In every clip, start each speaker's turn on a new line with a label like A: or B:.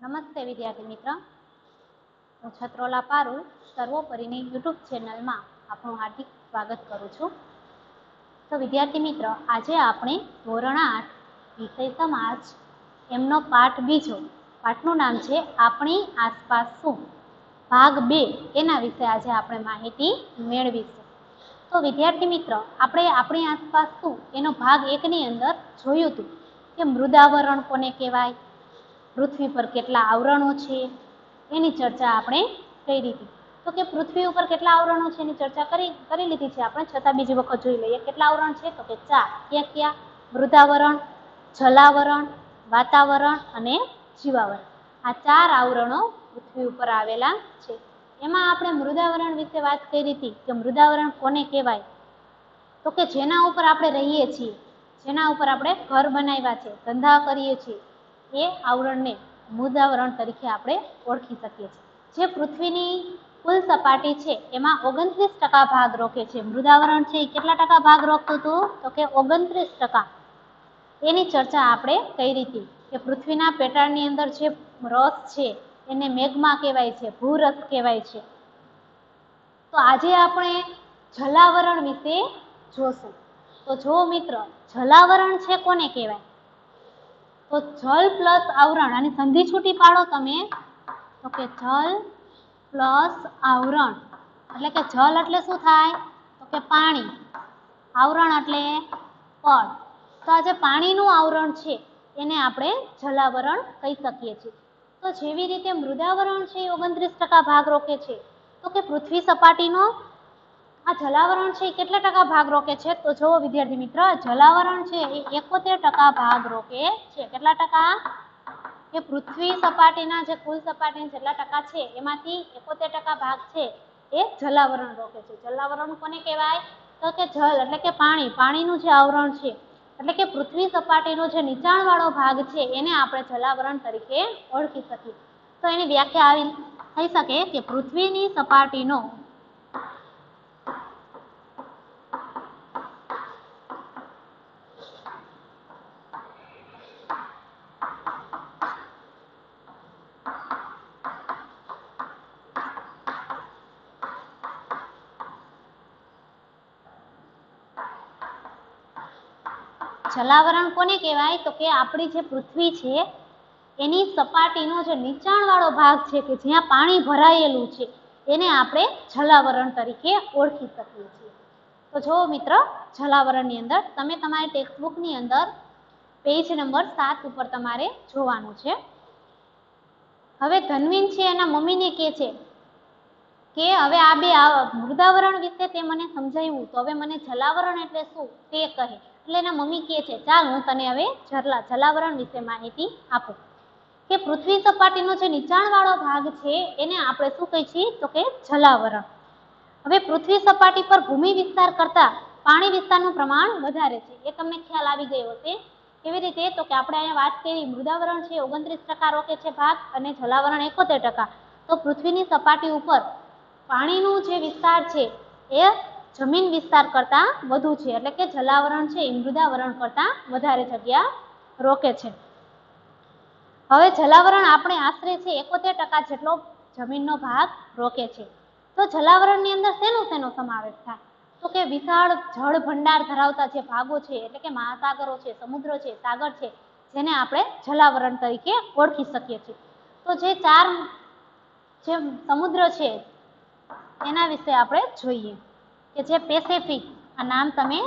A: નમસ્તે વિદ્યાર્થી મિત્ર. હું છત્રોલા પારુલ, સર્વોપરીની યુટ્યુબ ચેનલમાં આપણું હાર્દિક સ્વાગત કરું છું. તો વિદ્યાર્થી મિત્ર, આજે આપણે ધોરણ આઠ, વિષય સમાજ, એમનો પાઠ બીજો. પાઠનું નામ છે, આપણી આસપાસ શું? ભાગ બે. એના વિશે આજે આપણે માહિતી મેળવીશું. તો વિદ્યાર્થી મિત્ર, આપણે આપણી આસપાસ શું? એનો ભાગ એકની અંદર જોયું હતું કે મૃદાવરણ કોને કહેવાય? પૃથ્વી પર કેટલા આવરણો છે? એની ચર્ચા આપણે કરી હતી તો કે પૃથ્વી ઉપર કેટલા આવરણો છે એની ચર્ચા કરી કરી લીધી છે આપણે? છતાં બીજી વખત જોઈ લઈએ. કેટલા આવરણ છે? તો કે ચાર. ક્યાં ક્યાં? મૃદાવરણ, જલાવરણ, વાતાવરણ અને જીવાવરણ. આ ચાર આવરણો પૃથ્વી ઉપર આવેલા છે. એમાં આપણે મૃદાવરણ વિશે વાત કરી હતી કે મૃદાવરણ કોને કહેવાય? તો કે જેના ઉપર આપણે રહીએ છીએ. જેના ઉપર આપણે ઘર બનાવ્યા છે, ધંધા કરીએ છીએ, એ આવરણને મૃદાવરણ તરીકે આપણે ઓળખી શકીએ છીએ. જે પૃથ્વીની કુલ સપાટી છે, એમાં ઓગણત્રીસ ટકા ભાગ રોકે છે. મૃદાવરણ છે, એ કેટલા ટકા ભાગ રોકતું હતું? તો કે ઓગણત્રીસ ટકા. એની ચર્ચા આપણે કરી હતી કે પૃથ્વીના પેટાળની અંદર જે રસ છે, એને મેઘમા કહેવાય છે, ભૂરસ કહેવાય છે. તો આજે આપણે જલાવરણ વિશે જોશું. તો જો મિત્ર, જલાવરણ છે કોને કહેવાય? તો જલ પ્લસ આવરણ, આની સંધિ છૂટી પાડો તમે. તો કે જલ પ્લસ આવરણ. એટલે કે જલ એટલે શું થાય? તો કે પાણી. આવરણ એટલે પળ તો આ જે પાણીનું આવરણ છે, એને આપણે જલાવરણ કહી શકીએ છીએ. તો જેવી રીતે મૃદાવરણ છે ઓગણત્રીસ ટકા ભાગ રોકે છે. તો કે પૃથ્વી સપાટીનો આ જલાવરણ છે એ કેટલા ટકા ભાગ રોકે છે? તો જુઓ વિદ્યાર્થી મિત્ર, જલાવરણ છે એ એકોતેર ટકા ભાગ રોકે છે. કેટલા ટકા? કે પૃથ્વી સપાટીના જે કુલ સપાટીના જેટલા ટકા છે, એમાંથી એકોતેર ટકા ભાગ છે એ જલાવરણ રોકે છે. જલાવરણ કોને કહેવાય? તો કે જલ એટલે કે પાણી. પાણીનું જે આવરણ છે, એટલે કે પૃથ્વી સપાટીનો જે નીચાણવાળો ભાગ છે, એને આપણે જલાવરણ તરીકે ઓળખી શકીએ. તો એની વ્યાખ્યા આવી, થઈ શકે કે પૃથ્વીની સપાટીનો જલાવરણ કોને કહેવાય? તો કે આપણી જે પૃથ્વી છે, એની સપાટીનો જે નીચાણવાળો ભાગ છે કે જ્યાં પાણી ભરાયેલું છે, એને આપણે જલાવરણ તરીકે ઓળખી શકીએ છીએ. તો જો મિત્ર જલાવરણની અંદર તમે તમારી ટેક્સ્ટબુકની અંદર પેજ નંબર સાત ઉપર તમારે જોવાનું છે. હવે ધનવીન છે, એના મમ્મીને કહે છે કે હવે આ બે મૃદાવરણ વિશે તે મને સમજાવ્યું. તો હવે મને જલાવરણ એટલે શું? તે કહે. એટલે એના મમ્મી કહે છે, ચાલ, હું તને હવે જરલા, જલાવરણ વિશે માહિતી આપું. કે પૃથ્વી સપાટીનો જે નીચાણવાળો ભાગ છે, એને આપણે શું કહીએ છીએ? તો કે જલાવરણ. હવે પૃથ્વી સપાટી પર ભૂમિ વિસ્તાર કરતાં પાણી વિસ્તારનું પ્રમાણ વધારે છે. એ તમને ખ્યાલ આવી ગયો હશે. કેવી રીતે? તો કે આપણે અહીંયા વાત કરી, મૃદાવરણ છે, ઓગણત્રીસ ટકા રોકે છે ભાગ અને જલાવરણ એકોતેર ટકા. તો પૃથ્વીની સપાટી ઉપર પાણીનું જે વિસ્તાર છે, એ જમીન વિસ્તાર કરતાં વધુ છે. એટલે કે જલાવરણ છે એ મૃદાવરણ કરતાં વધારે જગ્યા રોકે છે. હવે જલાવરણ આપણે આશરે છે એકોતેર ટકા જેટલો જમીનનો ભાગ રોકે છે. તો જલાવરણની અંદર શેનો શેનો સમાવેશ થાય? તો કે વિશાળ જળ ભંડાર ધરાવતા જે ભાગો છે, એટલે કે મહાસાગરો છે, સમુદ્ર છે, સાગર છે, જેને આપણે જલાવરણ તરીકે ઓળખી શકીએ છીએ. તો જે ચાર જે સમુદ્ર છે, એના વિશે આપણે જોઈએ. કે જે પેસેફિક આ નામ તમે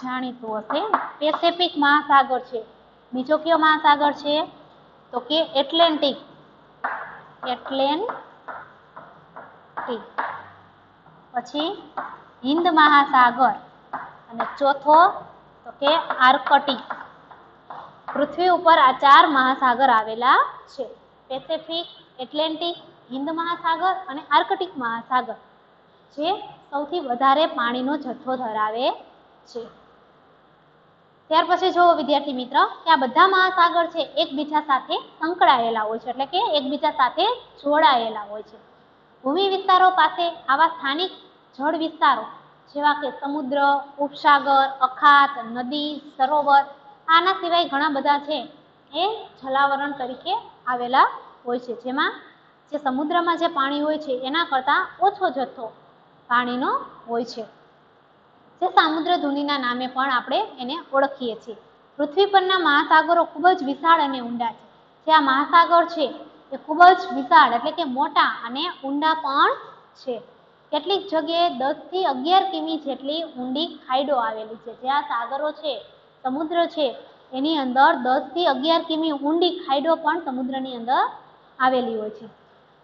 A: જાણીતું હશે. પેસેફિક મહાસાગર છે. બીજો કયો મહાસાગર છે? તો કે એટલેન્ટિક એટલેન્ટિક પછી હિન્દ મહાસાગર. અને ચોથો તો કે આર્કટિક પૃથ્વી ઉપર આ ચાર મહાસાગર આવેલા છે. પેસેફિક એટલેન્ટિક હિન્દ મહાસાગર અને આર્કટિક મહાસાગર. જે સૌથી વધારે પાણીનો જથ્થો ધરાવે છે. ત્યાર પછી જુઓ વિદ્યાર્થી મિત્ર, કે આ બધા મહાસાગર છે એકબીજા સાથે સંકળાયેલા હોય છે, એટલે કે એકબીજા સાથે જોડાયેલા હોય છે. ભૂમિ વિસ્તારો પાસે આવા સ્થાનિક જળ વિસ્તારો જેવા કે સમુદ્ર, ઉપસાગર, અખાત, નદી, સરોવર, આના સિવાય ઘણા બધા છે એ જલાવરણ તરીકે આવેલા હોય છે. જેમાં જે સમુદ્રમાં જે પાણી હોય છે, એના કરતાં ઓછો જથ્થો પાણીનો હોય છે. જે સામુદ્ર ધુનીના નામે પણ આપણે એને ઓળખીએ છીએ. પૃથ્વી પરના મહાસાગરો ખૂબ જ વિશાળ અને ઊંડા છે. જે આ મહાસાગર છે એ ખૂબ જ વિશાળ એટલે કે મોટા અને ઊંડા પણ છે. કેટલીક જગ્યાએ દસથી અગિયાર કિમી જેટલી ઊંડી ખાઈડો આવેલી છે. જે આ સાગરો છે, સમુદ્ર છે, એની અંદર દસથી અગિયાર કિમી ઊંડી ખાઈડો પણ સમુદ્રની અંદર આવેલી હોય છે.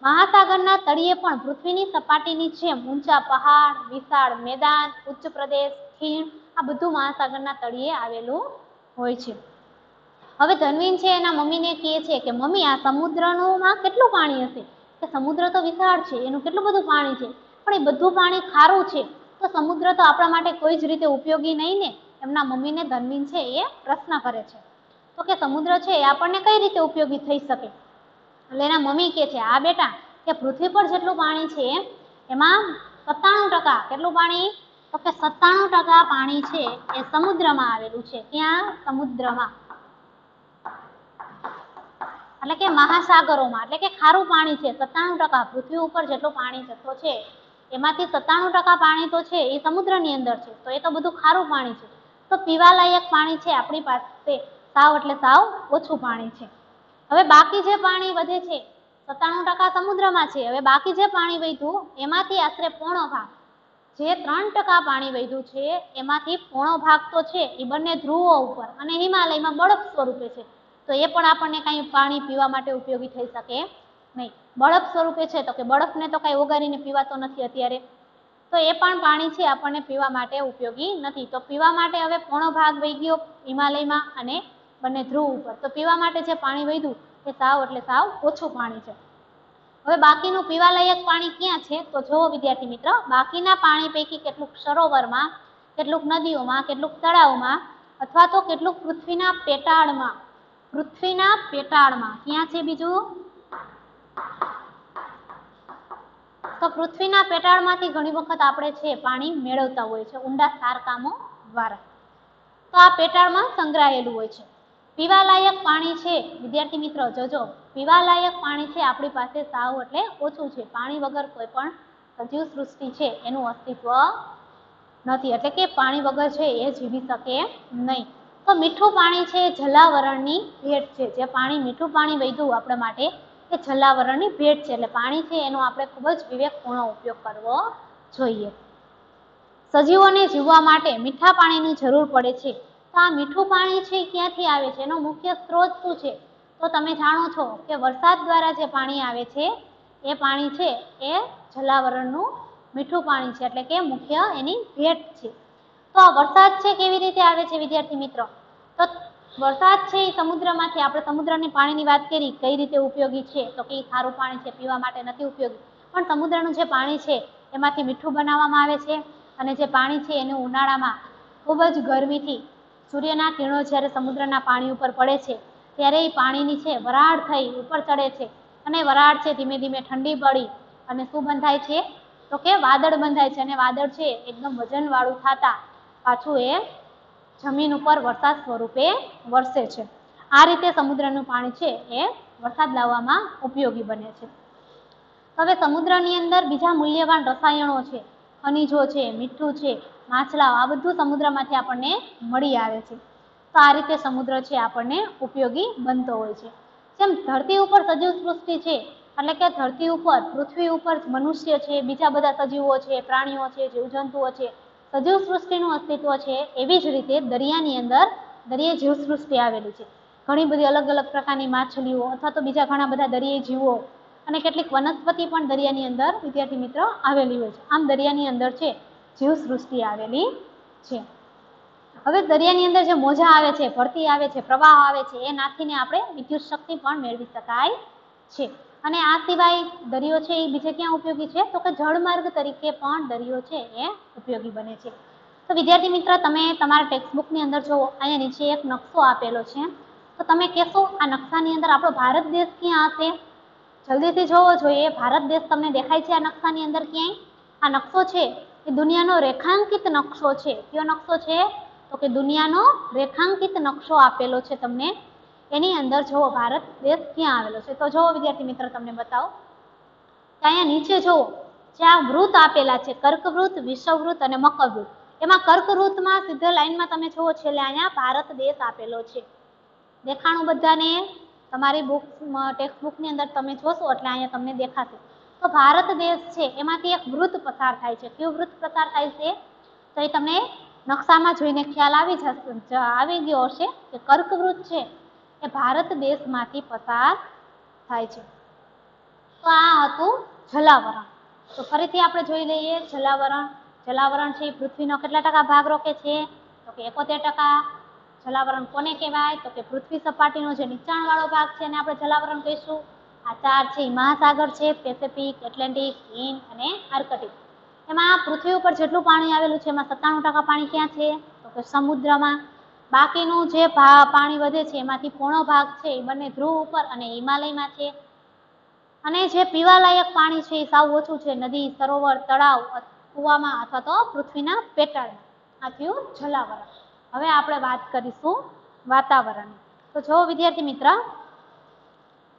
A: મહાસાગરના તળિયે પણ પૃથ્વીની સપાટીની જેમ ઊંચા પહાડ, વિશાળ મેદાન, ઉચ્ચ પ્રદેશ, ખીણ, આ બધું મહાસાગરના તળિયે આવેલું હોય છે. હવે ધનવીન છે, એના મમ્મીને કહે છે કે, મમ્મી, આ સમુદ્રનું કેટલું પાણી હશે? કે, સમુદ્ર તો વિશાળ છે, એનું કેટલું બધું પાણી છે? પણ એ બધું પાણી ખારું છે. તો સમુદ્ર તો આપણા માટે કોઈ જ રીતે ઉપયોગી નહીં ને? એમના મમ્મીને ધનવીન છે, એ પ્રશ્ન કરે છે. તો કે, સમુદ્ર છે, એ આપણને કઈ રીતે ઉપયોગી થઈ શકે? એટલે એના મમ્મી કહે છે, આ બેટા, કે પૃથ્વી પર જેટલું પાણી છે, એમાં સત્તાણું ટકા કેટલું પાણી? તો કે સત્તાણું ટકા પાણી છે, એ સમુદ્રમાં આવેલું છે. ત્યાં સમુદ્રમાં. એટલે કે મહાસાગરોમાં, એટલે કે ખારું પાણી છે, સત્તાણું ટકા. પૃથ્વી ઉપર જેટલું પાણી જથ્થો છે, એમાંથી સત્તાણું ટકા પાણી તો છે, એ સમુદ્રની અંદર છે, તો એ તો બધું ખારું પાણી છે. તો પીવાલાયક પાણી છે આપણી પાસે. સાવ એટલે સાવ ઓછું પાણી છે. હવે બાકી જે પાણી વધે છે, સત્તાણું ટકા સમુદ્રમાં છે. હવે બાકી જે પાણી વધ્યું, એમાંથી આશરે પોણો ભાગ. જે ત્રણ ટકા પાણી વધ્યું છે, એમાંથી પોણો ભાગ તો છે, એ બંને ધ્રુવો ઉપર અને હિમાલયમાં બળફ સ્વરૂપે છે. તો એ પણ આપણને કાંઈ પાણી પીવા માટે ઉપયોગી થઈ શકે નહીં. બળફ સ્વરૂપે છે તો કે બળફને તો કાંઈ ઓગાળીને પીવાતો નથી અત્યારે. તો એ પણ પાણી છે, આપણને પીવા માટે ઉપયોગી નથી. તો પીવા માટે હવે પોણો ભાગ વહી ગયો હિમાલયમાં અને બંને ધ્રુવ ઉપર. તો પીવા માટે જે પાણી વધ્યું એ સાવ એટલે સાવ ઓછું પાણી છે. હવે બાકીનું પીવાલાયક પાણી ક્યાં છે? તો જુઓ વિદ્યાર્થી મિત્ર, બાકીના પાણી પૈકી કેટલુંક સરોવરમાં, કેટલુંક નદીઓમાં, કેટલુંક તળાવમાં અથવા તો કેટલુંક પૃથ્વીના પેટાળમાં. પૃથ્વીના પેટાળમાં. ક્યાં છે બીજું? તો પૃથ્વીના પેટાળમાંથી ઘણી વખત આપણે છે પાણી મેળવતા હોય છે ઊંડા સારકામો દ્વારા. તો આ પેટાળમાં સંગ્રહાયેલું હોય છે. પીવાલાયક પાણી છે. વિદ્યાર્થી મિત્રો, જોજો, પીવાલાયક પાણી છે આપણી પાસે સાવ એટલે ઓછું છે. પાણી વગર કોઈ પણ સજીવ સૃષ્ટિ છે, એનું અસ્તિત્વ નથી. એટલે કે પાણી વગર છે એ જીવી શકે નહીં. તો મીઠું પાણી છે જલાવરણની ભેટ છે. જે પાણી, મીઠું પાણી વહેતું આપણા માટે એ જલાવરણની ભેટ છે. એટલે પાણી છે એનો આપણે ખૂબ જ વિવેકપૂર્ણ ઉપયોગ કરવો જોઈએ. સજીવોને જીવવા માટે મીઠા પાણીની જરૂર પડે છે. તો આ મીઠું પાણી છે ક્યાંથી આવે છે? એનો મુખ્ય સ્ત્રોત શું છે? તો તમે જાણો છો કે વરસાદ દ્વારા જે પાણી આવે છે, એ પાણી છે એ જલાવરણનું મીઠું પાણી છે, એટલે કે મુખ્ય એની ભેટ છે. તો આ વરસાદ છે કેવી રીતે આવે છે વિદ્યાર્થી મિત્રો? તો વરસાદ છે એ સમુદ્રમાંથી, આપણે સમુદ્રની પાણીની વાત કરી, કઈ રીતે ઉપયોગી છે? તો કે ખારું પાણી છે, પીવા માટે નથી ઉપયોગી. પણ સમુદ્રનું જે પાણી છે, એમાંથી મીઠું બનાવવામાં આવે છે, અને જે પાણી છે એનું ઉનાળામાં ખૂબ જ ગરમીથી સૂર્યના કિરણો જ્યારે સમુદ્રના પાણી ઉપર પડે છે, ત્યારે એ પાણીની છે વરાળ થઈ ઉપર ચડે છે અને વરાળ છે ધીમે ધીમે ઠંડી પડી અને શું બંધાય છે? તો કે વાદળ બંધાય છે અને વાદળ છે એકદમ વજનવાળું થતા પાછું એ જમીન ઉપર વરસાદ સ્વરૂપે વરસે છે. આ રીતે સમુદ્રનું પાણી છે એ વરસાદ લાવવામાં ઉપયોગી બને છે. હવે સમુદ્રની અંદર બીજા મૂલ્યવાન રસાયણો છે. ખનિજો છે, મીઠું છે, માછલાઓ, આ બધું સમુદ્રમાંથી આપણને મળી આવે છે. તો આ રીતે સમુદ્ર છે આપણને ઉપયોગી બનતો હોય છે. જેમ ધરતી ઉપર સજીવ સૃષ્ટિ છે, એટલે કે ધરતી ઉપર પૃથ્વી ઉપર મનુષ્ય છે, બીજા બધા સજીવો છે, પ્રાણીઓ છે, જીવજંતુઓ છે, સજીવ સૃષ્ટિનું અસ્તિત્વ છે, એવી જ રીતે દરિયાની અંદર દરિયાઈ જીવસૃષ્ટિ આવેલી છે. ઘણી બધી અલગ અલગ પ્રકારની માછલીઓ અથવા તો બીજા ઘણા બધા દરિયાઈ જીવો અને કેટલીક વનસ્પતિ પણ દરિયાની અંદર, વિદ્યાર્થી મિત્રો, આવેલી હોય છે. આમ દરિયાની અંદર છે, જીવસૃષ્ટિ આવેલી છે. હવે દરિયાની અંદર જે મોજા આવે છે, ભરતી આવે છે, પ્રવાહ આવે છે, એ નાખીને આપણે વિદ્યુત શક્તિ પણ મેળવી શકાય છે. અને આ સિવાય દરિયો છે, એ બીજે ક્યાં ઉપયોગી છે? તો કે જળમાર્ગ તરીકે પણ દરિયો છે, એ ઉપયોગી બને છે. તો વિદ્યાર્થી મિત્ર, તમે તમારા ટેક્સ્ટબુકની અંદર જો અહીંયા નીચે એક નકશો આપેલો છે, તો તમે કહેશો આ નકશાની અંદર આપણો ભારત દેશ ક્યાં હશે? જલ્દીથી જોવો જોઈએ, ભારત દેશ તમને દેખાય છે આ નકશાની અંદર ક્યાંય? આ નકશો છે એ દુનિયાનો રેખાંકિત નકશો છે. કયો નકશો છે? તો કે દુનિયાનો રેખાંકિત નકશો આપેલો છે તમને. એની અંદર જુઓ ભારત દેશ ક્યાં આવેલો છે? તો જુઓ વિદ્યાર્થી મિત્ર, તમને બતાવો. અહીંયા નીચે જુઓ જ્યાં વૃત્ત આપેલા છે કર્કવૃત્ત વિષવવૃત્ત અને મકરવૃત. એમાં કર્કવૃત્તમાં સીધે લાઈનમાં તમે જુઓ છેલ્લે અહીંયા ભારત દેશ આપેલો છે. દેખાણું બધાને તમારી બુક ટેક્સ્ટ બુકની અંદર તમે જોશો એટલે અહીંયા તમને દેખાશે. તો ભારત દેશ છે, એમાંથી એક વૃત્ત પસાર થાય છે. કયું વૃત્ત પસાર થાય છે? તો એ તમને નકશામાં જોઈને ખ્યાલ આવી જશે આવી ગયો હશે કે કર્કવૃત છે, એ ભારત દેશમાંથી પસાર થાય છે. તો આ હતું જલાવરણ. તો ફરીથી આપણે જોઈ લઈએ, જલાવરણ. જલાવરણ છે એ પૃથ્વીનો કેટલા ટકા ભાગ રોકે છે? તો કે એકોતેર ટકા. જલાવરણ કોને કહેવાય? તો કે પૃથ્વી સપાટીનો જે નીચાણવાળો ભાગ છે એને આપણે જલાવરણ કહીશું. આ ચાર છે મહાસાગર છે, પેસિફિક, એટલાન્ટિક હિન્દ અને આર્કટિક. એમાં પૃથ્વી ઉપર જેટલું પાણી આવેલું છે એમાં સત્તાણું ટકા પાણી ક્યાં છે? તો કે સમુદ્રમાં. બાકીનું જે પાણી વધે છે એમાંથી પોણો ભાગ છે એ બંને ધ્રુવ ઉપર અને હિમાલયમાં છે. અને જે પીવાલાયક પાણી છે એ સાવ ઓછું છે, નદી, સરોવર, તળાવ કૂવામાં અથવા તો પૃથ્વીના પેટાળમાં. આ થયું જલાવરણ. હવે આપણે વાત કરીશું વાતાવરણ. તો જો વિદ્યાર્થી મિત્ર,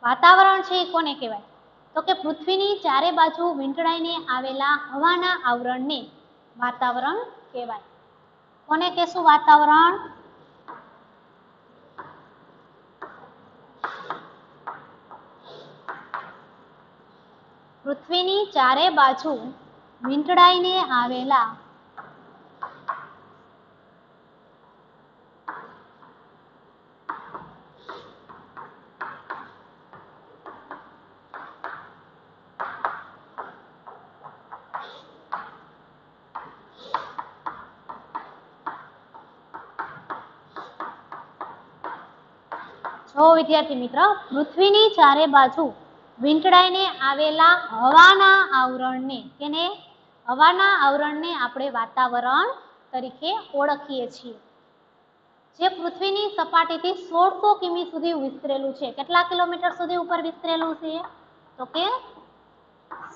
A: વાતાવરણ છે એ કોને કહેવાય? તો કે પૃથ્વીની ચારે બાજુ વીંટળાઈને આવેલા હવાના આવરણને વાતાવરણ કહેવાય. કોને કહેશું વાતાવરણ? પૃથ્વીની ચારે બાજુ વીંટળાઈને આવેલા જો વિદ્યાર્થી મિત્ર, પૃથ્વીની ચારે બાજુ વીંટળાઈને આવેલા હવાના આવરણને કેને હવાના આવરણને આપણે વાતાવરણ તરીકે ઓળખીએ છીએ. જે પૃથ્વીની સપાટીથી સોળસો કિમી સુધી વિસ્તરેલું છે. કેટલા કિલોમીટર સુધી ઉપર વિસ્તરેલું છે? તો કે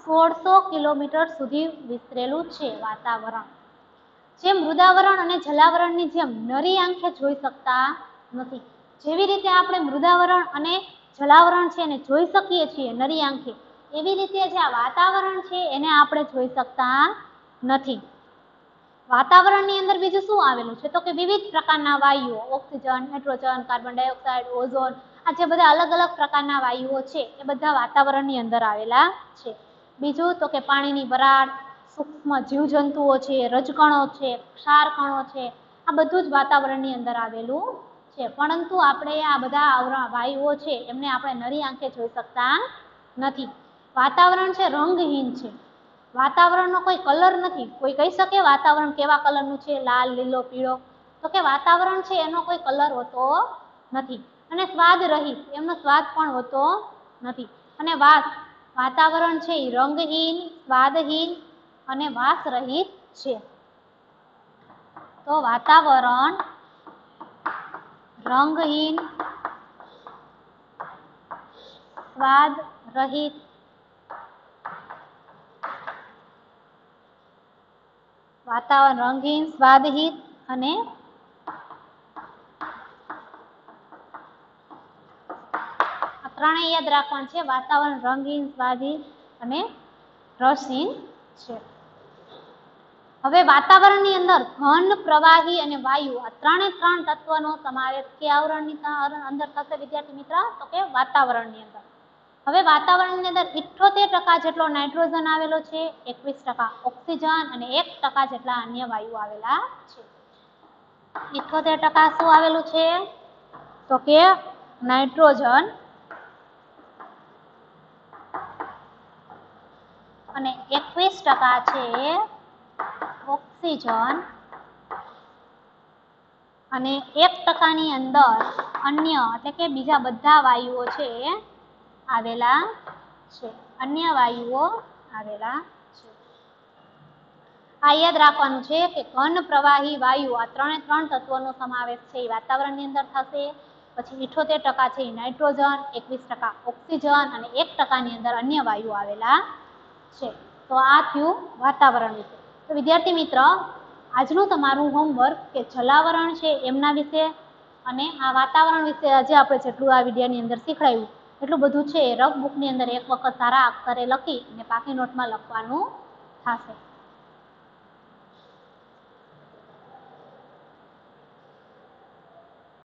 A: સોળસો કિલોમીટર સુધી વિસ્તરેલું છે વાતાવરણ. જે મૃદાવરણ અને જલાવરણની જેમ નરી આંખે જોઈ શકતા નથી. જેવી રીતે આપણે મૃદાવરણ અને જલાવરણ છે એને જોઈ શકીએ છીએ નરી આંખે, એવી રીતે જે આ વાતાવરણ છે એને આપણે જોઈ શકતા નથી. વાતાવરણની અંદર બીજું શું આવેલું છે? તો કે વિવિધ પ્રકારના વાયુઓ, oxygen, hydrogen, carbon dioxide, ozone, આ જે બધા અલગ અલગ પ્રકારના વાયુઓ છે એ બધા વાતાવરણની અંદર આવેલા છે. બીજું તો કે પાણીની વરાળ, સૂક્ષ્મ જીવજંતુઓ છે, રજકણો છે, ક્ષારકણો છે, આ બધું જ વાતાવરણની અંદર આવેલું છે. પરંતુ આપણે આ બધા આવરણ વાયુઓ છે, એમને આપણે નરી આંખે જોઈ શકતા નથી. વાતાવરણ છે, રંગહીન છે. વાતાવરણનો કોઈ કલર નથી. કોઈ કહી શકે વાતાવરણ કેવા કલરનું છે? લાલ, લીલો, પીળો. તો કે વાતાવરણ છે, એનો કોઈ કલર હોતો નથી. અને સ્વાદ રહિત, એમનો સ્વાદ પણ હોતો નથી. અને વાસ, વાતાવરણ છે એ રંગહીન, સ્વાદહીન અને વાસ રહિત છે. તો વાતાવરણ રંગહીન સ્વાદ રહિત વાતાવરણ રંગીન સ્વાદહિત અને ત્રણેય યાદ રાખવાનું છે. વાતાવરણ રંગહીન સ્વાદહીન અને રસહીન છે. હવે વાતાવરણની અંદર ઘન, પ્રવાહી અને વાયુ આ ત્રણે ત્રણ તત્વનો સમાવેશ કે આવરણની અંદર થશે વિદ્યાર્થી મિત્ર, તો કે વાતાવરણની અંદર. હવે વાતાવરણની અંદર ઇઠ્ઠોતેર ટકા જેટલો નાઇટ્રોજન આવેલો છે, એકવીસ ટકા ઓક્સિજન અને એક ટકા જેટલા અન્ય વાયુ આવેલા છે. ઇઠ્ઠોતેર ટકા શું આવેલું છે? તો કે નાઇટ્રોજન અને એકવીસ ટકા છે ઓક્સિજન અને એક ટકાની અંદર અન્ય એટલે કે બીજા બધા વાયુઓ છે, આવેલા છે. અન્ય વાયુઓ આવેલા છે. આ યાદ રાખવાનું છે કે ઘન પ્રવાહી વાયુ આ ત્રણે ત્રણ તત્વોનો સમાવેશ છે. એ વાતાવરણની અંદર થશે, પછી ઇઠોતેર ટકા છે નાઇટ્રોજન, એકવીસ ટકા ઓક્સિજન અને એક ટકાની અંદર અન્ય વાયુ આવેલા છે. તો આ થયું વાતાવરણ વિશે. તો વિદ્યાર્થી મિત્ર, આજનું તમારું હોમવર્ક કે જલાવરણ છે એમના વિશે અને આ વાતાવરણ વિશે આજે આપણે જેટલું આ વિડીયાની અંદર શીખડાયું, એટલું બધું છે એ રફ બુકની અંદર એક વખત સારા અક્ષરે લખી અને પાકી નોટમાં લખવાનું થશે.